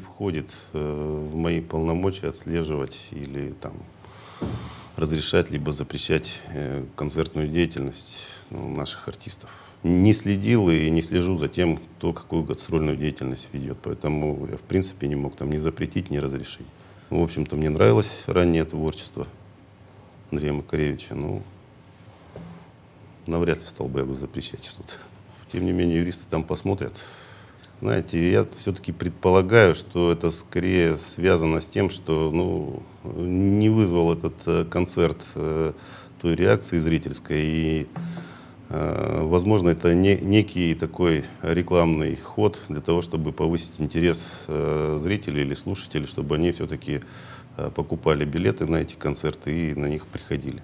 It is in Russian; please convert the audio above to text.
входит э, в мои полномочия отслеживать или там разрешать либо запрещать э, концертную деятельность ну, наших артистов. Не следил и не слежу за тем, кто какую гастрольную деятельность ведет, поэтому я в принципе не мог там ни запретить, ни разрешить. Ну, в общем-то, мне нравилось раннее творчество Андрея Макаревича, ну, навряд ли стал бы я бы запрещать что-то. Тем не менее, юристы там посмотрят. Знаете, я все-таки предполагаю, что это скорее связано с тем, что ну, не вызвал этот э, концерт э, той реакции зрительской. И, э, возможно, это не, некий такой рекламный ход для того, чтобы повысить интерес э, зрителей или слушателей, чтобы они все-таки э, покупали билеты на эти концерты и на них приходили.